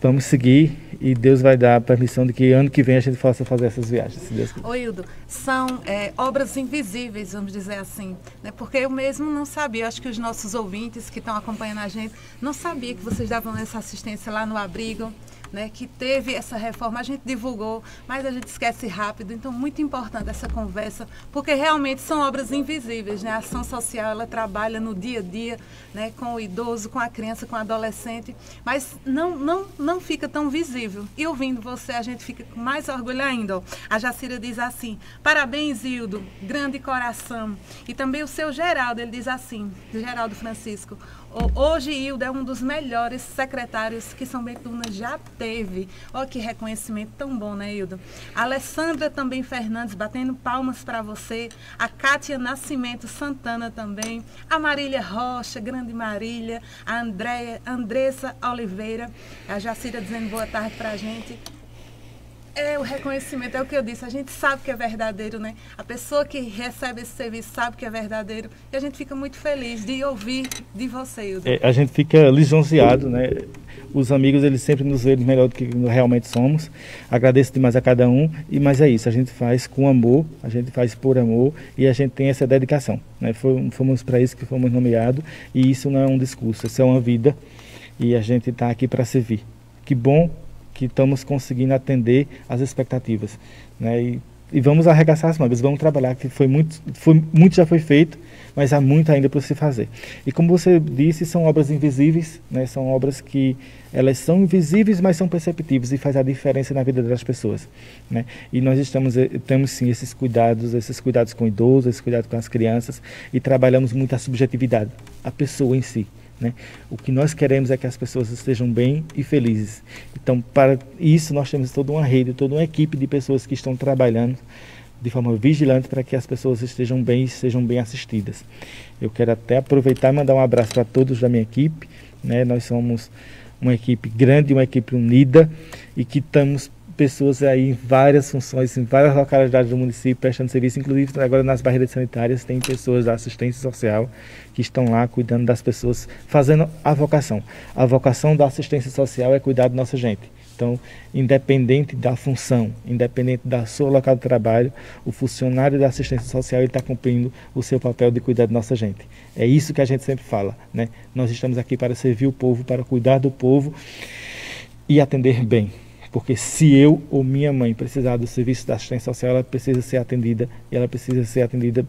vamos seguir e Deus vai dar a permissão de que ano que vem a gente possa fazer essas viagens, se Deus quiser. Ô Hildo, são é, obras invisíveis, vamos dizer assim, né? porque eu mesmo não sabia, acho que os nossos ouvintes que estão acompanhando a gente, não sabia que vocês davam essa assistência lá no abrigo, né, que teve essa reforma, a gente divulgou, mas a gente esquece rápido. Então, muito importante essa conversa, porque realmente são obras invisíveis. Né? A ação social ela trabalha no dia a dia né, com o idoso, com a criança, com o adolescente, mas não, não, não fica tão visível. E ouvindo você, a gente fica com mais orgulho ainda. Ó. A Jacira diz assim: parabéns, Hildo, grande coração. E também o seu Geraldo, ele diz assim: Geraldo Francisco, Hoje, Hilda é um dos melhores secretários que São Bento já teve. Olha que reconhecimento tão bom, né, Hilda? A Alessandra também Fernandes, batendo palmas para você. A Kátia Nascimento Santana também. A Marília Rocha, grande Marília. A Andréia, Andressa Oliveira. A Jacira dizendo boa tarde para a gente. É o reconhecimento, é o que eu disse. A gente sabe que é verdadeiro, né? A pessoa que recebe esse serviço sabe que é verdadeiro. E a gente fica muito feliz de ouvir de você, Hildo. É, a gente fica lisonjeado, né? Os amigos, eles sempre nos veem melhor do que realmente somos. Agradeço demais a cada um. E Mas é isso, a gente faz com amor, a gente faz por amor e a gente tem essa dedicação. Né? Fomos para isso que fomos nomeados. E isso não é um discurso, isso é uma vida. E a gente está aqui para servir. Que bom que estamos conseguindo atender as expectativas, né? E, e vamos arregaçar as mangas, vamos trabalhar, que foi muito, foi, muito já foi feito, mas há muito ainda para se fazer. E como você disse, são obras invisíveis, né? são obras que elas são invisíveis, mas são perceptíveis e faz a diferença na vida das pessoas. Né? E nós estamos eh, temos sim esses cuidados, esses cuidados com idosos, esses cuidados com as crianças e trabalhamos muito a subjetividade, a pessoa em si. Né? O que nós queremos é que as pessoas estejam bem e felizes. Então, para isso, nós temos toda uma rede, toda uma equipe de pessoas que estão trabalhando de forma vigilante para que as pessoas estejam bem e sejam bem assistidas. Eu quero até aproveitar e mandar um abraço para todos da minha equipe. Né? Nós somos uma equipe grande, uma equipe unida e que estamos pessoas aí em várias funções, em várias localidades do município prestando serviço, inclusive agora nas barreiras sanitárias tem pessoas da assistência social que estão lá cuidando das pessoas, fazendo a vocação. A vocação da assistência social é cuidar da nossa gente. Então, independente da função, independente da sua local de trabalho, o funcionário da assistência social está cumprindo o seu papel de cuidar da nossa gente. É isso que a gente sempre fala, né? Nós estamos aqui para servir o povo, para cuidar do povo e atender bem. Porque se eu ou minha mãe precisar do serviço da assistência social, ela precisa ser atendida e ela precisa ser atendida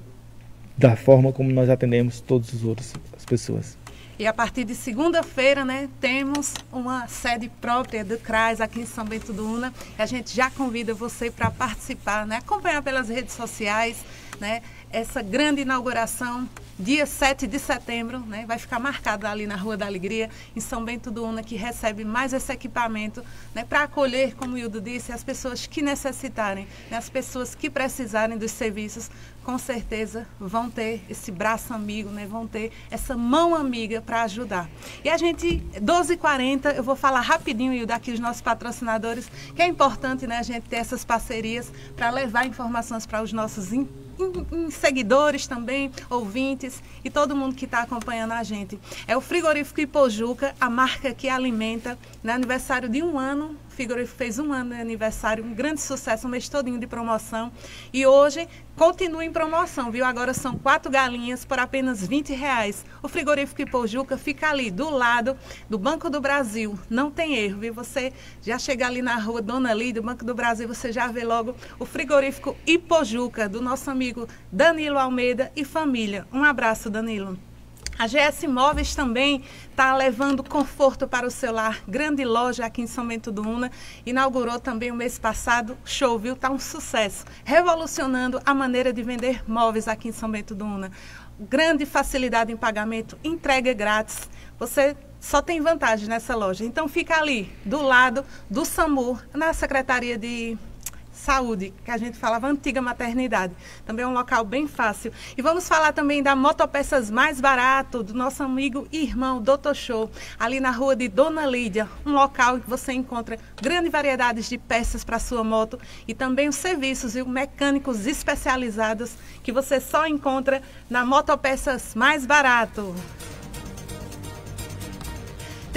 da forma como nós atendemos todas as outras pessoas. E a partir de segunda-feira, né, temos uma sede própria do CRAS aqui em São Bento do Una. A gente já convida você para participar, né, acompanhar pelas redes sociais, né, essa grande inauguração dia 7 de setembro, né, vai ficar marcada ali na Rua da Alegria, em São Bento do Una, que recebe mais esse equipamento né, para acolher, como o Hildo disse, as pessoas que necessitarem, né, as pessoas que precisarem dos serviços, com certeza vão ter esse braço amigo, né, vão ter essa mão amiga para ajudar. E a gente, 12h40, eu vou falar rapidinho, Hildo, aqui os nossos patrocinadores, que é importante né, a gente ter essas parcerias para levar informações para os nossos em, em seguidores também, ouvintes e todo mundo que está acompanhando a gente. É o frigorífico Ipojuca, a marca que alimenta, no né, aniversário de um ano frigorífico fez um ano de aniversário, um grande sucesso, um mês todinho de promoção. E hoje continua em promoção, viu? Agora são quatro galinhas por apenas 20 reais. O frigorífico Ipojuca fica ali do lado do Banco do Brasil. Não tem erro, viu? Você já chega ali na rua Dona Lídia, Banco do Brasil, você já vê logo o frigorífico Ipojuca, do nosso amigo Danilo Almeida e família. Um abraço, Danilo. A GS Móveis também está levando conforto para o seu lar. Grande loja aqui em São Bento do Una. Inaugurou também o mês passado. Show, viu? Está um sucesso. Revolucionando a maneira de vender móveis aqui em São Bento do Una. Grande facilidade em pagamento, entrega grátis. Você só tem vantagem nessa loja. Então fica ali, do lado do SAMU, na Secretaria de saúde, que a gente falava antiga maternidade. Também é um local bem fácil. E vamos falar também da Motopeças Mais Barato, do nosso amigo e irmão Doutor Show, ali na rua de Dona Lídia, um local que você encontra grande variedade de peças para sua moto e também os serviços e mecânicos especializados que você só encontra na Motopeças Mais Barato.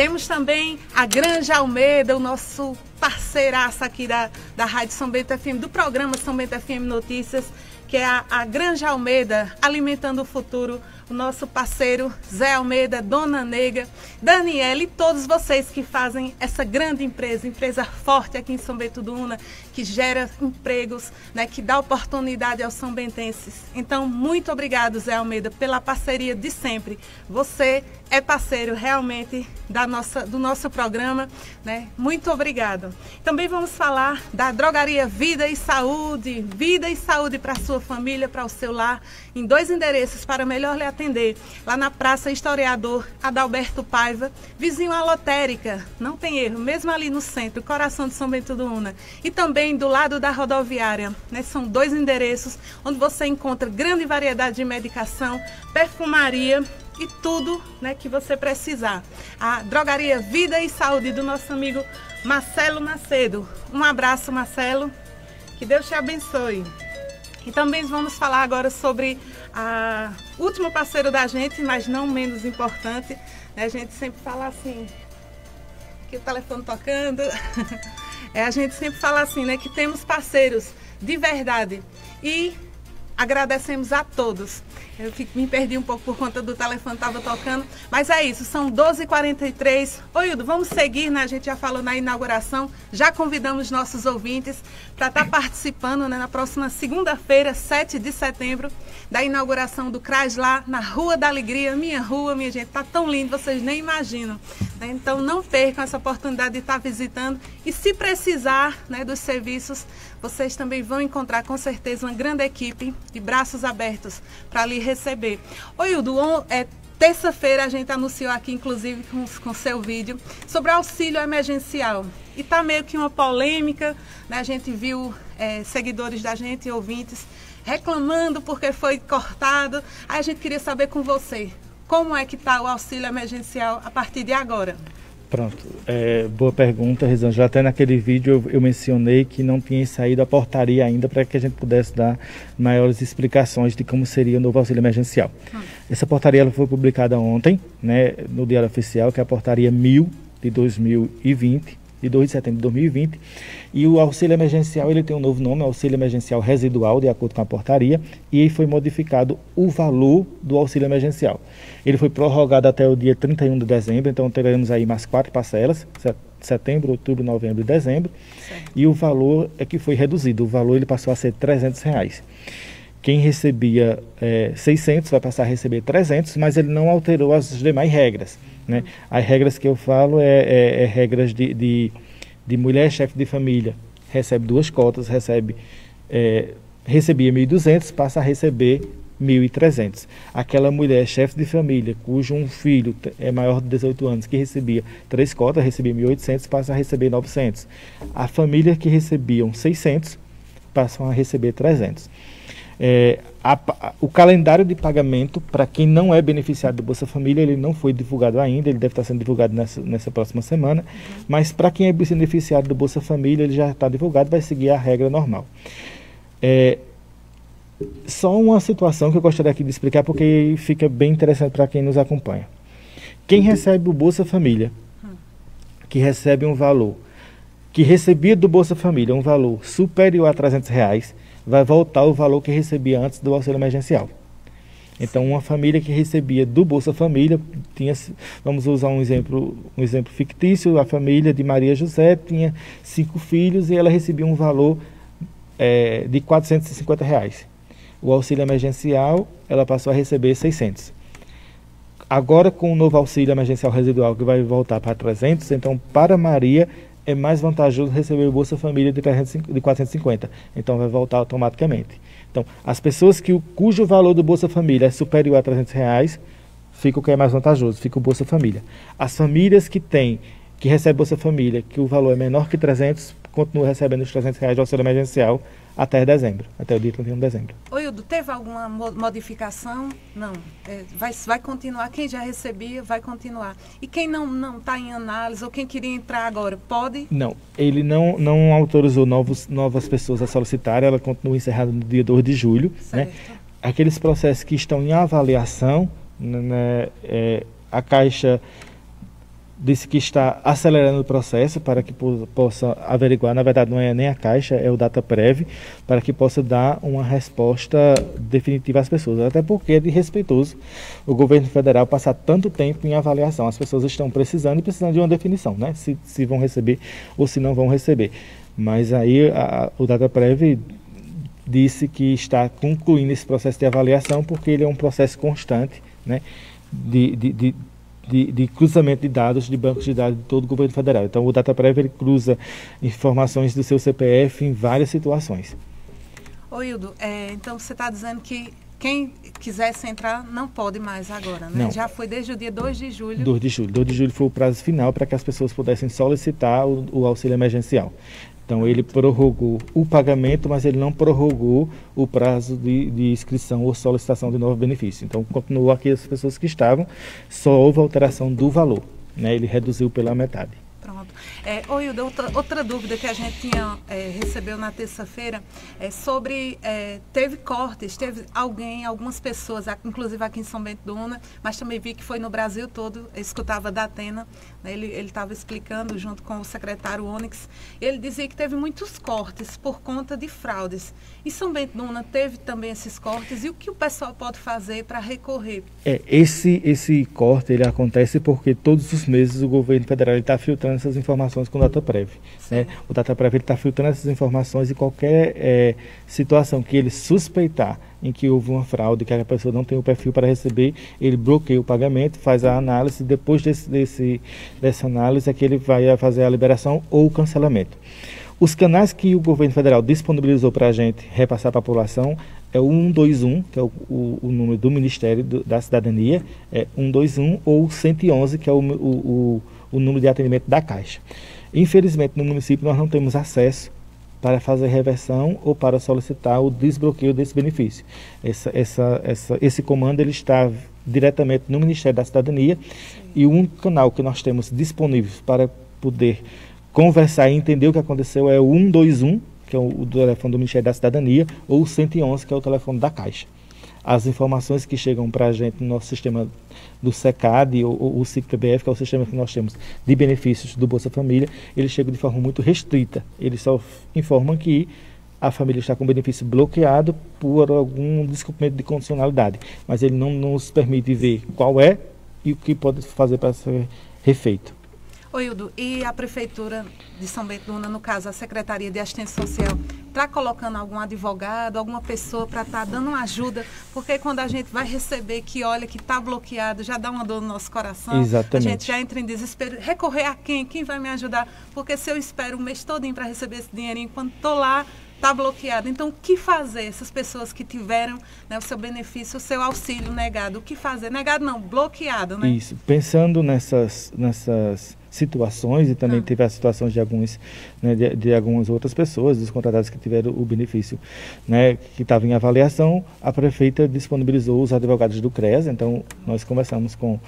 Temos também a Granja Almeida, o nosso parceiraça aqui da, da Rádio São Bento FM, do programa São Bento FM Notícias, que é a, a Granja Almeida, Alimentando o Futuro, o nosso parceiro Zé Almeida, Dona Nega, Daniela e todos vocês que fazem essa grande empresa, empresa forte aqui em São Bento do Una, que gera empregos, né, que dá oportunidade aos são bentenses. Então, muito obrigado, Zé Almeida, pela parceria de sempre. Você é parceiro realmente da nossa, do nosso programa. Né? Muito obrigado. Também vamos falar da drogaria Vida e Saúde. Vida e saúde para a sua família, para o seu lar, em dois endereços para melhor lhe atender. Lá na Praça Historiador Adalberto Paiva, vizinho à lotérica. Não tem erro, mesmo ali no centro, coração de São Bento do Una. E também do lado da rodoviária. Né? São dois endereços onde você encontra grande variedade de medicação, perfumaria e tudo né, que você precisar. A Drogaria Vida e Saúde do nosso amigo Marcelo Macedo. Um abraço, Marcelo. Que Deus te abençoe. E também vamos falar agora sobre a último parceiro da gente, mas não menos importante. Né? A gente sempre fala assim, que o telefone tocando. [laughs] É, a gente sempre fala assim, né? Que temos parceiros de verdade. E agradecemos a todos. Eu fico, me perdi um pouco por conta do telefone estava tocando. Mas é isso, são 12h43. Oi, Ildo, vamos seguir, né? A gente já falou na inauguração, já convidamos nossos ouvintes para estar tá participando né, na próxima segunda-feira, 7 de setembro, da inauguração do CRAS lá na Rua da Alegria, minha rua, minha gente. Tá tão lindo, vocês nem imaginam. Né? Então não percam essa oportunidade de estar tá visitando. E se precisar né, dos serviços, vocês também vão encontrar com certeza uma grande equipe de braços abertos para lhe receber. Oi, Hildo, é, terça-feira a gente anunciou aqui, inclusive com, com seu vídeo, sobre auxílio emergencial. E tá meio que uma polêmica, né? A gente viu é, seguidores da gente, ouvintes, reclamando porque foi cortado. Aí a gente queria saber com você, como é que está o auxílio emergencial a partir de agora? Pronto, é, boa pergunta, Rosângela. Até naquele vídeo eu, eu, mencionei que não tinha saído a portaria ainda para que a gente pudesse dar maiores explicações de como seria o novo auxílio emergencial. Hum. Essa portaria ela foi publicada ontem, né, no Diário Oficial, que é a portaria 1000 de 2020 de 2 de setembro de 2020. E o auxílio emergencial ele tem um novo nome, auxílio emergencial residual, de acordo com a portaria, e foi modificado o valor do auxílio emergencial. Ele foi prorrogado até o dia 31 de dezembro, então teremos aí mais quatro parcelas, setembro, outubro, novembro e dezembro. Certo. E o valor é que foi reduzido, o valor ele passou a ser 300 reais. Quem recebia é, 600 vai passar a receber 300, mas ele não alterou as demais regras. Né? As regras que eu falo é, é, é regras de, de, de mulher chefe de família. Recebe duas cotas, recebe é, recebia 1.200, passa a receber 1.300. Aquela mulher chefe de família cujo um filho é maior de 18 anos que recebia três cotas, recebia 1.800, passa a receber 900. A família que recebiam 600 passam a receber 300. É, a, a, o calendário de pagamento para quem não é beneficiário do Bolsa Família ele não foi divulgado ainda, ele deve estar sendo divulgado nessa, nessa próxima semana, mas para quem é beneficiário do Bolsa Família ele já está divulgado, vai seguir a regra normal. É, Só uma situação que eu gostaria aqui de explicar, porque fica bem interessante para quem nos acompanha. Quem recebe o Bolsa Família, que recebe um valor, que recebia do Bolsa Família um valor superior a 300 reais, vai voltar o valor que recebia antes do auxílio emergencial. Então, uma família que recebia do Bolsa Família tinha, vamos usar um exemplo, um exemplo fictício, a família de Maria José tinha cinco filhos e ela recebia um valor é, de 450 reais. O auxílio emergencial, ela passou a receber 600. Agora, com o novo auxílio emergencial residual, que vai voltar para 300, então, para Maria, é mais vantajoso receber o Bolsa Família de, 300, de 450. Então, vai voltar automaticamente. Então, as pessoas que, cujo valor do Bolsa Família é superior a 300 reais, fica o que é mais vantajoso, fica o Bolsa Família. As famílias que têm, que recebem Bolsa Família, que o valor é menor que 300, continuam recebendo os 300 reais de auxílio emergencial até dezembro, até o dia 31 de dezembro. Oi, Hildo, teve alguma modificação? Não. É, vai, vai continuar. Quem já recebia, vai continuar. E quem não está em análise ou quem queria entrar agora, pode? Não. Ele não, não autorizou novos, novas pessoas a solicitar, ela continua encerrada no dia 2 de julho. Né? Certo. Né? Aqueles processos que estão em avaliação, né, é, a Caixa disse que está acelerando o processo para que possa averiguar, na verdade não é nem a Caixa, é o DataPrev, para que possa dar uma resposta definitiva às pessoas. Até porque é de respeitoso o governo federal passar tanto tempo em avaliação. As pessoas estão precisando e precisando de uma definição, né? Se, se vão receber ou se não vão receber. Mas aí a, o DataPrev disse que está concluindo esse processo de avaliação porque ele é um processo constante, né? de, de, de de, de, cruzamento de dados de bancos de dados de todo o governo federal. Então, o DataPrev ele cruza informações do seu CPF em várias situações. Ô, Hildo, é, então você está dizendo que quem quisesse entrar não pode mais agora, né? Não. Já foi desde o dia 2 de julho. 2 de julho. 2 de julho foi o prazo final para que as pessoas pudessem solicitar o, o auxílio emergencial. Então ele prorrogou o pagamento, mas ele não prorrogou o prazo de, de inscrição ou solicitação de novo benefício. Então continuou aqui as pessoas que estavam, só houve alteração do valor. Né? Ele reduziu pela metade. É, oi, Hilda, outra, outra dúvida que a gente tinha, é, recebeu na terça-feira é sobre. É, teve cortes, teve alguém, algumas pessoas, inclusive aqui em São Bento do Una, mas também vi que foi no Brasil todo, escutava da Atena, né, ele estava explicando junto com o secretário Onyx, ele dizia que teve muitos cortes por conta de fraudes. E São Bento do Una teve também esses cortes, e o que o pessoal pode fazer para recorrer? É, esse, esse corte ele acontece porque todos os meses o governo federal está filtrando essas informações informações com o DataPrev. Né? O DataPrev está filtrando essas informações e qualquer é, situação que ele suspeitar em que houve uma fraude, que a pessoa não tem o perfil para receber, ele bloqueia o pagamento, faz a análise, depois desse, desse, dessa análise é que ele vai fazer a liberação ou o cancelamento. Os canais que o governo federal disponibilizou para a gente repassar para a população é o 121, que é o, o, o número do Ministério do, da Cidadania, é 121 ou 111, que é o, o o número de atendimento da Caixa. Infelizmente, no município, nós não temos acesso para fazer reversão ou para solicitar o desbloqueio desse benefício. Essa, essa, essa, esse comando ele está diretamente no Ministério da Cidadania e o único canal que nós temos disponível para poder conversar e entender o que aconteceu é o 121, que é o, o telefone do Ministério da Cidadania, ou o 111, que é o telefone da Caixa as informações que chegam para a gente no nosso sistema do SECAD ou, ou o SICPBF, que é o sistema que nós temos de benefícios do Bolsa Família, eles chegam de forma muito restrita. Eles só informam que a família está com benefício bloqueado por algum descumprimento de condicionalidade, mas ele não nos permite ver qual é e o que pode fazer para ser refeito. Oi, Hildo, e a Prefeitura de São Bento no caso a Secretaria de Assistência Social, está colocando algum advogado, alguma pessoa para estar tá dando uma ajuda? Porque quando a gente vai receber que olha que está bloqueado, já dá uma dor no nosso coração. Exatamente. A gente já entra em desespero. Recorrer a quem? Quem vai me ajudar? Porque se eu espero o mês todo para receber esse dinheirinho, quando estou lá, está bloqueado. Então, o que fazer? Essas pessoas que tiveram né, o seu benefício, o seu auxílio negado, o que fazer? Negado não, bloqueado, né? Isso. Pensando nessas, nessas situações e também ah. teve as situações de alguns né, de, de, algumas outras pessoas dos contratados que tiveram o benefício né, que estava em avaliação a prefeita disponibilizou os advogados do CRES então nós conversamos com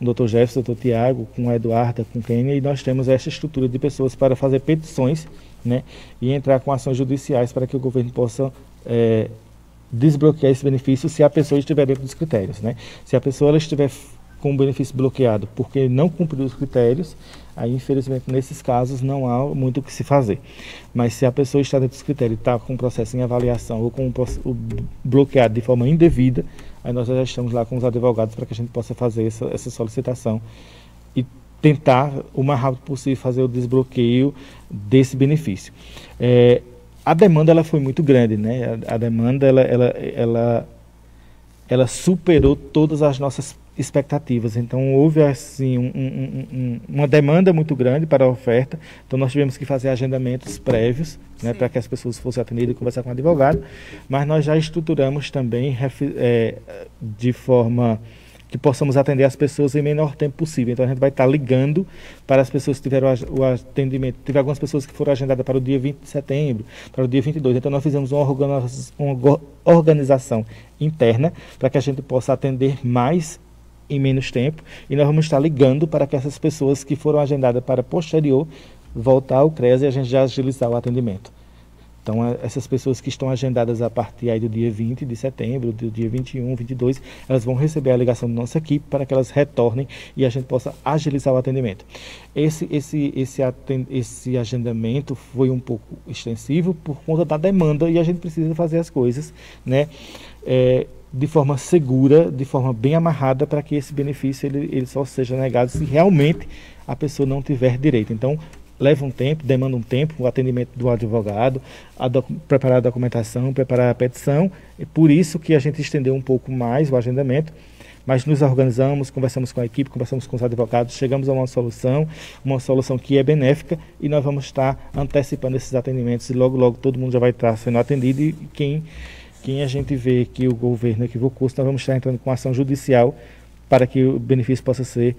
o Dr. Jefferson, o Dr. Tiago com a Eduarda, com Kenia e nós temos essa estrutura de pessoas para fazer petições né, e entrar com ações judiciais para que o governo possa é, desbloquear esse benefício se a pessoa estiver dentro dos critérios. Né? Se a pessoa estiver com o benefício bloqueado porque não cumpriu os critérios, aí infelizmente nesses casos não há muito o que se fazer. Mas se a pessoa está dentro dos critérios e está com o processo em avaliação ou com o bloqueado de forma indevida, aí nós já estamos lá com os advogados para que a gente possa fazer essa, essa solicitação e tentar o mais rápido possível fazer o desbloqueio desse benefício. É, a demanda ela foi muito grande, né? A, a demanda ela, ela, ela, ela superou todas as nossas expectativas. Então houve assim um, um, um, uma demanda muito grande para a oferta. Então nós tivemos que fazer agendamentos prévios, né, para que as pessoas fossem atendidas e conversar com o advogado. Mas nós já estruturamos também é, de forma que possamos atender as pessoas em menor tempo possível. Então a gente vai estar ligando para as pessoas que tiveram o atendimento. Teve algumas pessoas que foram agendadas para o dia 20 de setembro, para o dia 22. Então nós fizemos uma organização interna para que a gente possa atender mais em menos tempo e nós vamos estar ligando para que essas pessoas que foram agendadas para posterior voltar ao CRES e a gente já agilizar o atendimento. Então, essas pessoas que estão agendadas a partir aí do dia 20 de setembro, do dia 21, 22, elas vão receber a ligação da nossa equipe para que elas retornem e a gente possa agilizar o atendimento. Esse, esse, esse, esse agendamento foi um pouco extensivo por conta da demanda e a gente precisa fazer as coisas, né? É, de forma segura, de forma bem amarrada, para que esse benefício ele, ele só seja negado se realmente a pessoa não tiver direito. Então, leva um tempo, demanda um tempo, o atendimento do advogado, a preparar a documentação, preparar a petição. É por isso que a gente estendeu um pouco mais o agendamento, mas nos organizamos, conversamos com a equipe, conversamos com os advogados, chegamos a uma solução, uma solução que é benéfica e nós vamos estar antecipando esses atendimentos e logo, logo todo mundo já vai estar sendo atendido e quem quem a gente vê que o governo equivocou, nós vamos estar entrando com ação judicial para que o benefício possa ser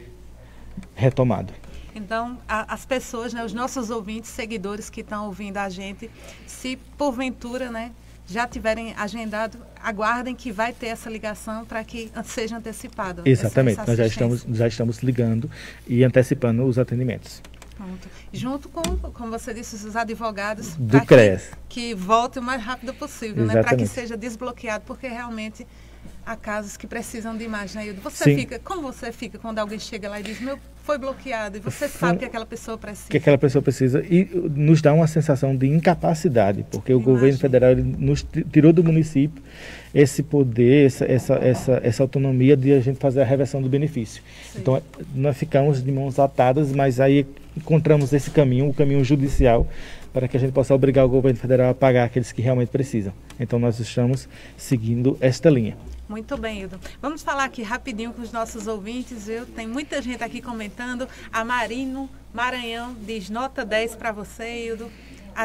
retomado. Então, a, as pessoas, né, os nossos ouvintes, seguidores que estão ouvindo a gente, se porventura né, já tiverem agendado, aguardem que vai ter essa ligação para que seja antecipada. Exatamente, nós já estamos, já estamos ligando e antecipando os atendimentos. Pronto. Junto com, como você disse, os advogados do CRES. Que, que volte o mais rápido possível, né? para que seja desbloqueado, porque realmente há casos que precisam de imagem. Né, você Sim. fica, como você fica quando alguém chega lá e diz, meu, foi bloqueado, e você sabe que aquela pessoa precisa. Que aquela pessoa precisa, e nos dá uma sensação de incapacidade, porque o governo federal nos tirou do município esse poder, essa, essa, essa, essa autonomia de a gente fazer a reversão do benefício. Sim. Então, nós ficamos de mãos atadas, mas aí encontramos esse caminho, o caminho judicial, para que a gente possa obrigar o governo federal a pagar aqueles que realmente precisam. Então, nós estamos seguindo esta linha. Muito bem, Hildo. Vamos falar aqui rapidinho com os nossos ouvintes, viu? Tem muita gente aqui comentando. A Marino Maranhão diz nota 10 para você, Hildo.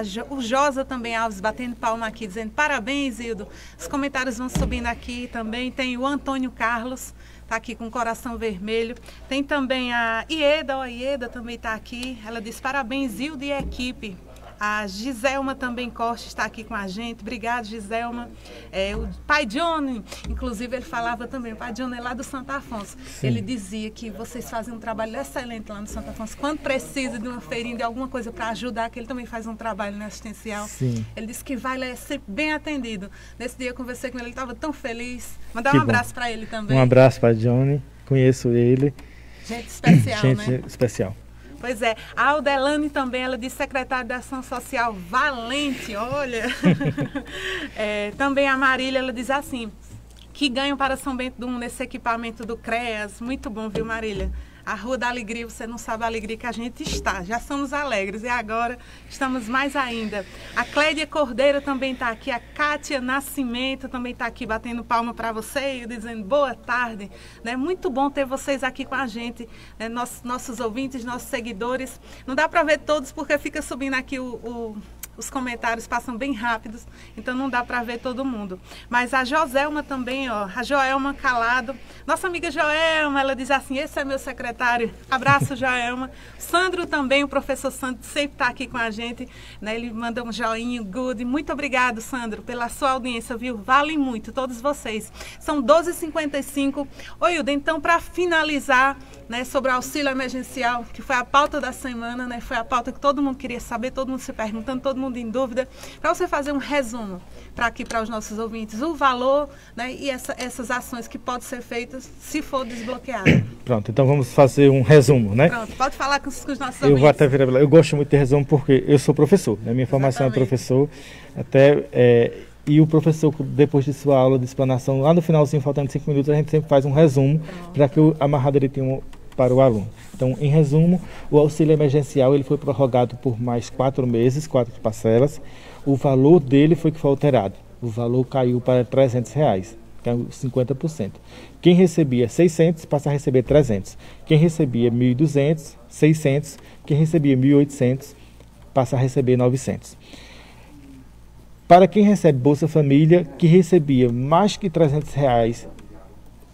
Jo, o Josa também Alves batendo palma aqui, dizendo parabéns, Hildo. Os comentários vão subindo aqui também. Tem o Antônio Carlos, tá aqui com o coração vermelho. Tem também a Ieda, ó, Ieda também está aqui. Ela diz parabéns, Hildo e equipe. A Giselma também Costa está aqui com a gente. Obrigada, Giselma. É, o pai Johnny, inclusive, ele falava também, o pai Johnny é lá do Santo Afonso. Sim. Ele dizia que vocês fazem um trabalho excelente lá no Santo Afonso. Quando precisa de uma feirinha, de alguma coisa para ajudar, que ele também faz um trabalho né, assistencial. Sim. Ele disse que vai lá é sempre bem atendido. Nesse dia eu conversei com ele, ele estava tão feliz. Mandar que um abraço para ele também. Um abraço para Johnny, conheço ele. Gente especial, Gente né? especial. Pois é. A Aldelane também, ela diz secretária de Ação Social valente, olha. [laughs] é, também a Marília, ela diz assim, que ganham para São Bento do nesse equipamento do CREAS. Muito bom, viu, Marília? A Rua da Alegria, você não sabe a alegria que a gente está. Já somos alegres e agora estamos mais ainda. A Clédia Cordeiro também está aqui, a Kátia Nascimento também está aqui batendo palma para você e dizendo boa tarde. Né? Muito bom ter vocês aqui com a gente, né? nossos, ouvintes, nossos seguidores. Não dá para ver todos porque fica subindo aqui o, o os comentários passam bem rápidos, então não dá para ver todo mundo. Mas a Joselma também, ó, a Joelma Calado, nossa amiga Joelma, ela diz assim: esse é meu secretário. Abraço, [laughs] Joelma. Sandro também, o professor Sandro sempre está aqui com a gente, né? Ele manda um joinha, good. Muito obrigado, Sandro, pela sua audiência, viu? Vale muito, todos vocês. São 12h55. Oi, Hilda, então, para finalizar, né, sobre o auxílio emergencial, que foi a pauta da semana, né? Foi a pauta que todo mundo queria saber, todo mundo se perguntando, todo mundo mundo em dúvida, para você fazer um resumo para aqui para os nossos ouvintes o valor né, e essa, essas ações que podem ser feitas se for desbloqueado. Pronto, então vamos fazer um resumo, né? Pronto, pode falar com os, com os nossos eu ouvintes. Vou até virar, eu gosto muito de resumo porque eu sou professor, né? minha formação Exatamente. é professor, até é, e o professor, depois de sua aula de explanação, lá no finalzinho, faltando cinco minutos, a gente sempre faz um resumo para que o amarrado ele tenha um, para o aluno. Então, em resumo, o auxílio emergencial ele foi prorrogado por mais quatro meses, quatro parcelas. O valor dele foi que foi alterado. O valor caiu para 300 reais, caiu 50%. Quem recebia 600 passa a receber 300. Quem recebia 1.200, 600. Quem recebia 1.800 passa a receber 900. Para quem recebe Bolsa Família, que recebia mais que 300 reais,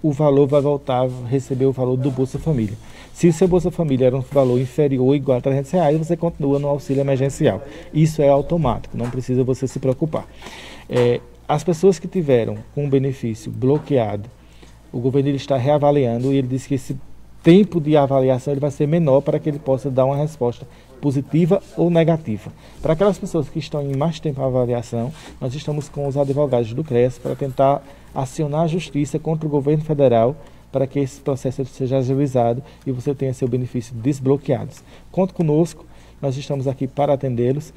o valor vai voltar a receber o valor do Bolsa Família. Se o seu Bolsa Família era um valor inferior ou igual a 300 reais, você continua no auxílio emergencial. Isso é automático, não precisa você se preocupar. É, as pessoas que tiveram com o benefício bloqueado, o governo ele está reavaliando e ele disse que esse tempo de avaliação ele vai ser menor para que ele possa dar uma resposta positiva ou negativa. Para aquelas pessoas que estão em mais tempo a avaliação, nós estamos com os advogados do CRES para tentar acionar a justiça contra o governo federal para que esse processo seja agilizado e você tenha seu benefício desbloqueado. Conte conosco, nós estamos aqui para atendê-los.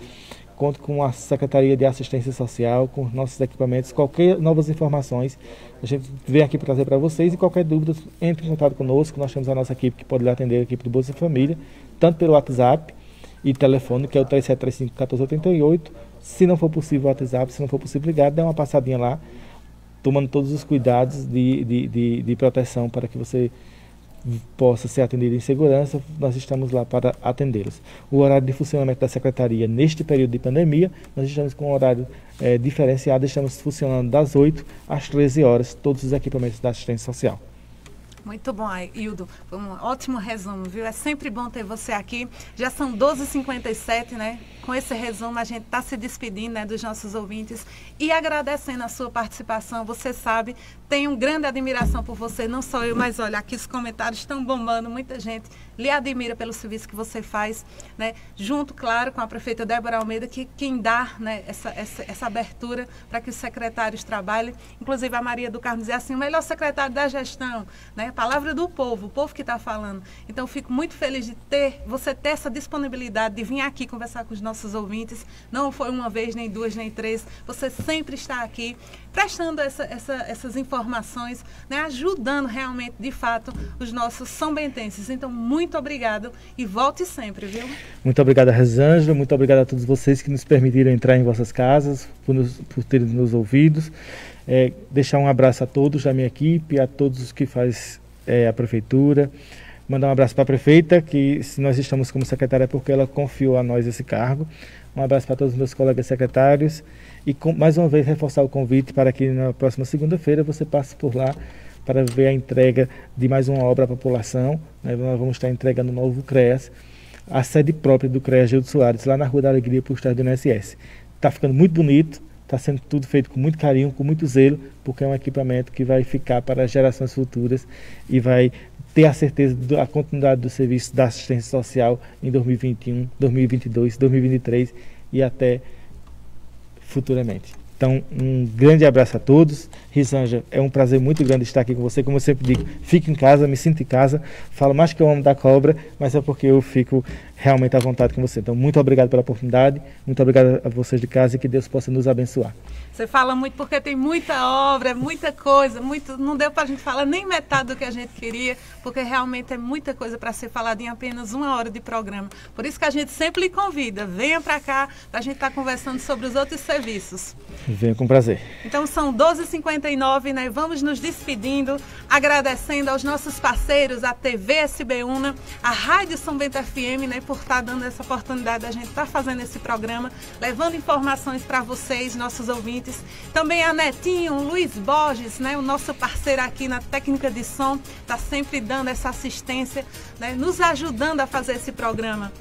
Conto com a Secretaria de Assistência Social, com nossos equipamentos, qualquer novas informações, a gente vem aqui para trazer para vocês e qualquer dúvida, entre em contato conosco, nós temos a nossa equipe que pode lhe atender, a equipe do Bolsa Família, tanto pelo WhatsApp e telefone, que é o 3735-1488. Se não for possível WhatsApp, se não for possível ligar, dê uma passadinha lá, tomando todos os cuidados de, de, de, de proteção para que você possa ser atendido em segurança, nós estamos lá para atendê-los. O horário de funcionamento da secretaria neste período de pandemia, nós estamos com um horário é, diferenciado, estamos funcionando das 8 às 13 horas, todos os equipamentos da assistência social. Muito bom, Hildo. Foi um ótimo resumo, viu? É sempre bom ter você aqui. Já são 12h57, né? Com esse resumo, a gente está se despedindo né, dos nossos ouvintes e agradecendo a sua participação. Você sabe, tenho grande admiração por você, não só eu, mas olha, aqui os comentários estão bombando, muita gente lhe admira pelo serviço que você faz, né? junto, claro, com a prefeita Débora Almeida, que quem dá né, essa, essa, essa abertura para que os secretários trabalhem. Inclusive, a Maria do Carmo dizia assim, o melhor secretário da gestão, né? palavra do povo, o povo que está falando. Então, fico muito feliz de ter, você ter essa disponibilidade de vir aqui conversar com os nossos ouvintes. Não foi uma vez, nem duas, nem três. Você sempre está aqui prestando essa, essa, essas informações, né, ajudando realmente, de fato, os nossos são bentenses. Então, muito obrigado e volte sempre, viu? Muito obrigado, Rosângela. Muito obrigado a todos vocês que nos permitiram entrar em vossas casas, por, nos, por terem nos ouvidos. É, deixar um abraço a todos da minha equipe, a todos os que faz é, a prefeitura. Mandar um abraço para a prefeita, que se nós estamos como secretária é porque ela confiou a nós esse cargo. Um abraço para todos os meus colegas secretários e com, mais uma vez reforçar o convite para que na próxima segunda-feira você passe por lá para ver a entrega de mais uma obra à população. Né? Nós vamos estar entregando o novo CREAS, a sede própria do CREAS Gildo Soares, lá na Rua da Alegria, por estar do INSS. Está ficando muito bonito, está sendo tudo feito com muito carinho, com muito zelo, porque é um equipamento que vai ficar para gerações futuras e vai ter a certeza da continuidade do serviço da assistência social em 2021, 2022, 2023 e até futuramente. Então, um grande abraço a todos. Risanja, é um prazer muito grande estar aqui com você. Como eu sempre digo, fique em casa, me sinto em casa. Falo mais que eu amo da cobra, mas é porque eu fico realmente à vontade com você. Então, muito obrigado pela oportunidade, muito obrigado a vocês de casa e que Deus possa nos abençoar. Você fala muito porque tem muita obra, muita coisa, muito, não deu para a gente falar nem metade do que a gente queria, porque realmente é muita coisa para ser falada em apenas uma hora de programa. Por isso que a gente sempre lhe convida, venha para cá para a gente estar tá conversando sobre os outros serviços. Venha com prazer. Então são 12h59, né? Vamos nos despedindo, agradecendo aos nossos parceiros, a TV SB Una, a Rádio São Bento FM, né? Por estar tá dando essa oportunidade da gente estar tá fazendo esse programa, levando informações para vocês, nossos ouvintes. Também a Netinho, o Luiz Borges, né, o nosso parceiro aqui na técnica de som, está sempre dando essa assistência, né, nos ajudando a fazer esse programa.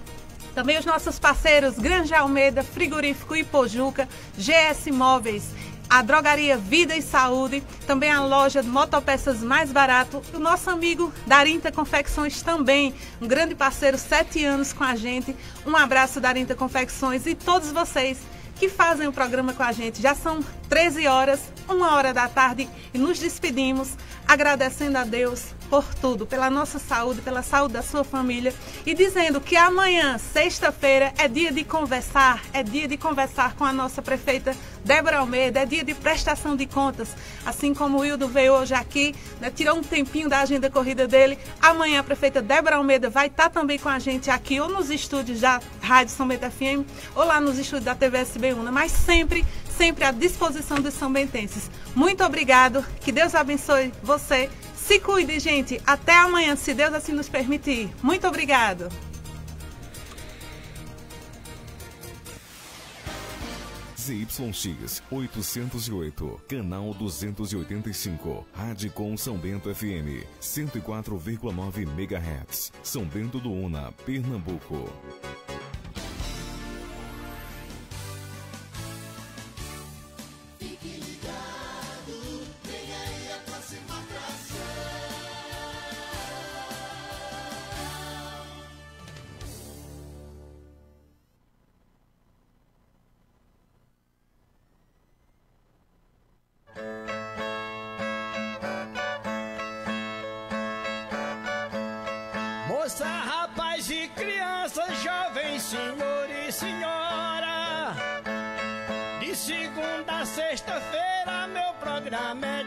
Também os nossos parceiros Granja Almeida, Frigorífico Ipojuca, GS Móveis a drogaria Vida e Saúde, também a loja de motopeças mais barato, o nosso amigo Darinta Confecções também, um grande parceiro, sete anos com a gente. Um abraço, Darinta Confecções e todos vocês que fazem o programa com a gente. Já são 13 horas, uma hora da tarde e nos despedimos agradecendo a Deus por tudo, pela nossa saúde, pela saúde da sua família e dizendo que amanhã, sexta-feira, é dia de conversar, é dia de conversar com a nossa prefeita Débora Almeida, é dia de prestação de contas, assim como o Wildo veio hoje aqui, né, tirou um tempinho da agenda corrida dele. Amanhã a prefeita Débora Almeida vai estar também com a gente aqui, ou nos estúdios da Rádio São Bento FM, ou lá nos estúdios da TV SB Una, mas sempre sempre à disposição dos são bentenses. Muito obrigado, que Deus abençoe você. Se cuide, gente. Até amanhã, se Deus assim nos permitir. Muito obrigado. ZYX 808, canal 285, Rádio com São Bento FM, 104,9 MHz, São Bento do Una, Pernambuco. Sexta-feira, meu programa é.